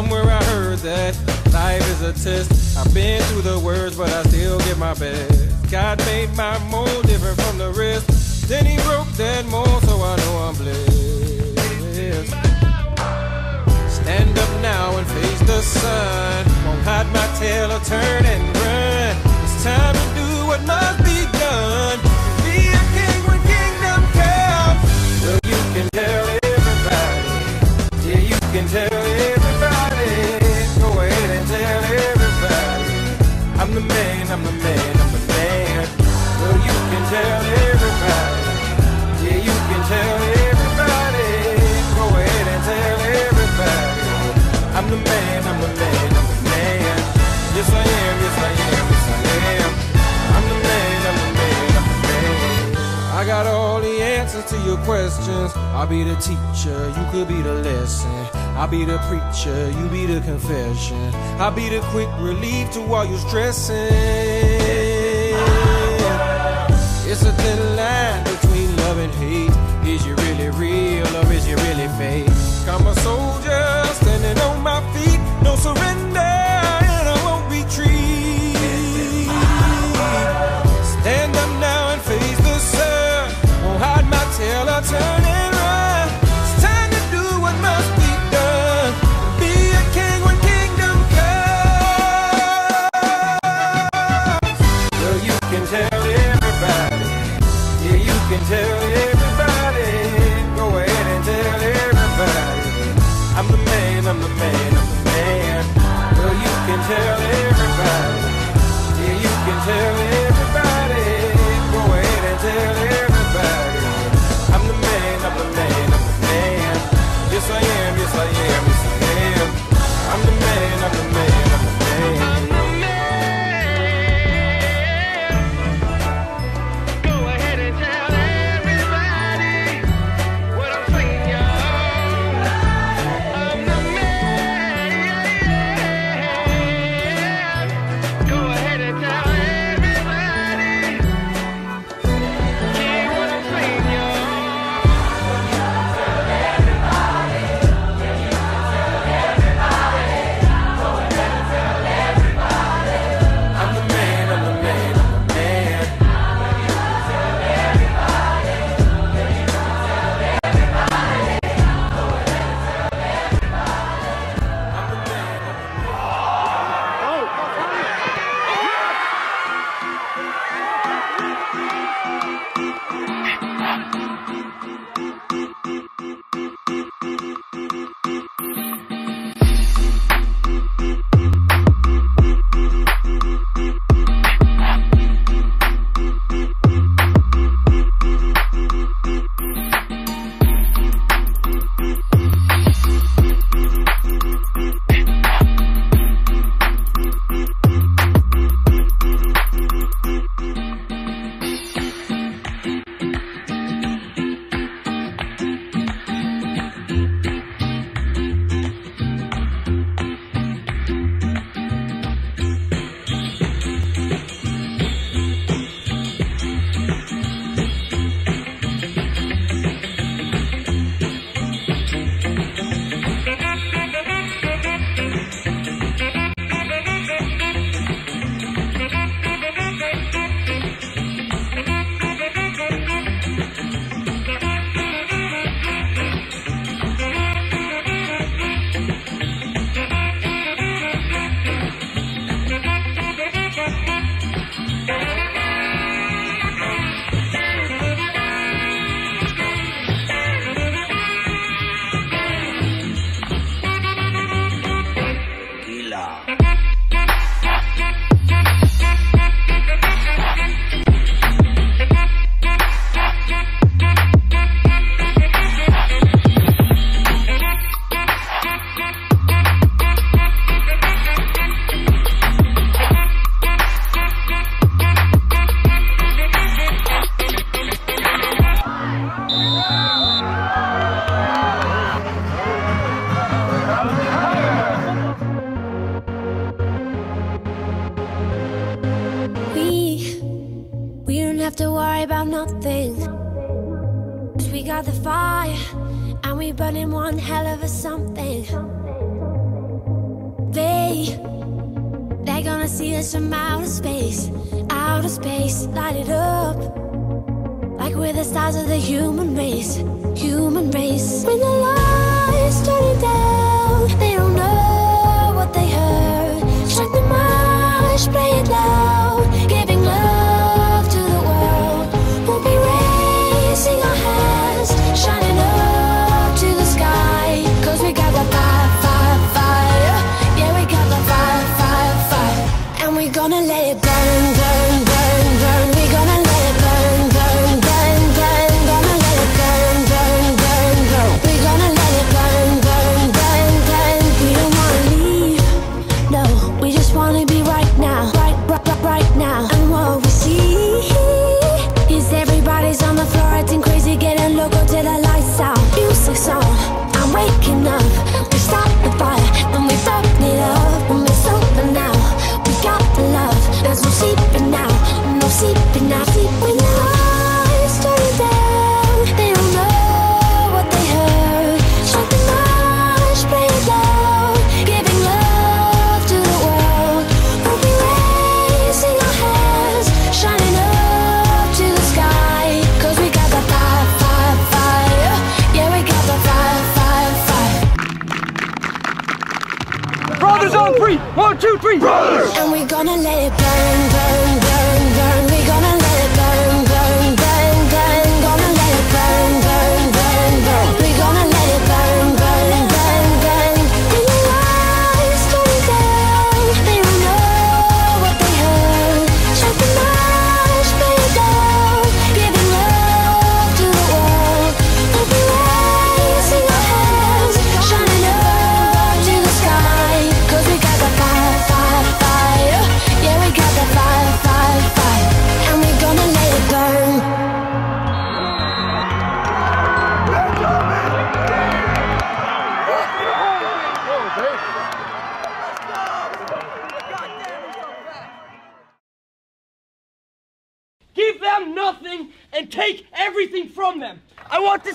Somewhere I heard that life is a test. I've been through the worst, but I still give my best. God made my mold different from the rest. Then he broke that mold, so I know I'm blessed. Stand up now and face the sun. Won't hide my tail or turn and run. It's time to do what must be done. To your questions. I'll be the teacher, you could be the lesson. I'll be the preacher, you be the confession. I'll be the quick relief to all your stressing. It's a thin line between love and hate. Is you really real or is you really fake? I'm a soldier nothing. 'Cause we got the fire, and we burning one hell of a something. They, they're gonna see us from outer space, outer space, light it up. Like we're the stars of the human race,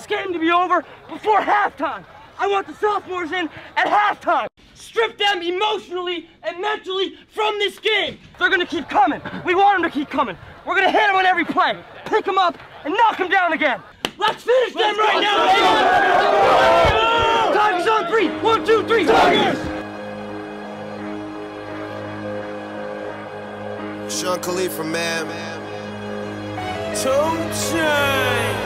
this game to be over before halftime. I want the sophomores in at halftime. Strip them emotionally and mentally from this game. They're gonna keep coming. We want them to keep coming. We're gonna hit them on every play, pick them up, and knock them down again. Let's finish them right now, baby! Tigers on three. One, two, three. Tigers! Sean Khalifa, man. Two chains.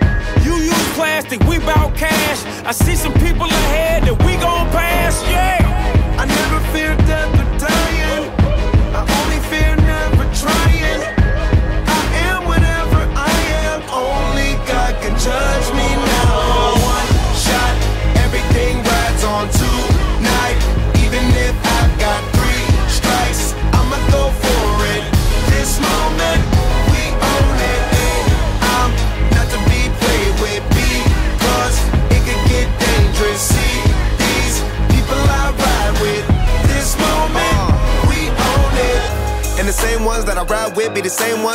You use plastic, we bout cash. I see some people ahead that we gon' pass, yeah. I never fear death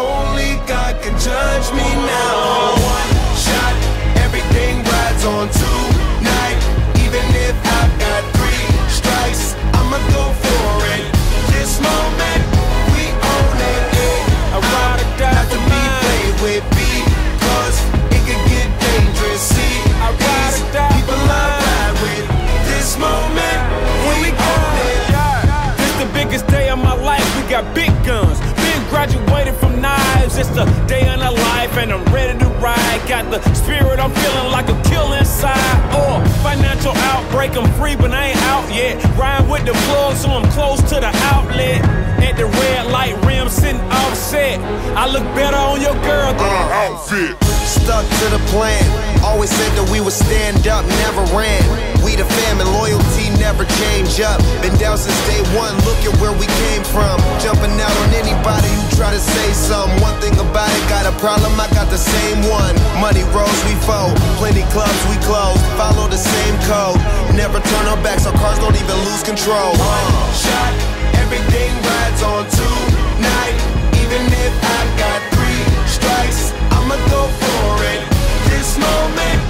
Only God can judge me now. Got the spirit, I'm feeling like a kill inside. Or uh, financial outbreak, I'm free, but I ain't out yet. Ride with the plug, so I'm close to the outlet. At the red light rim, sitting offset. I look better on your girl than uh, an outfit. Stuck to the plan. Always said that we would stand up, never ran. We the fam and loyalty never change up. Been down since day one, look at where we came from. Jumping out on anybody who try to say something. One thing about it, got a problem, I got the same we fold. Plenty clubs, we close. Follow the same code. Never turn our backs, our cars don't even lose control. One shot, everything rides on tonight. Even if I got three strikes, I'ma go for it. This moment,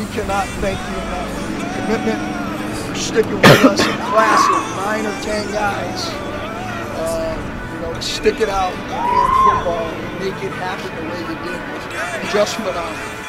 we, cannot thank you enough for your commitment, for sticking with us in class of nine or ten guys. Uh, you know, stick it out in football and make it happen the way you did just phenomenal.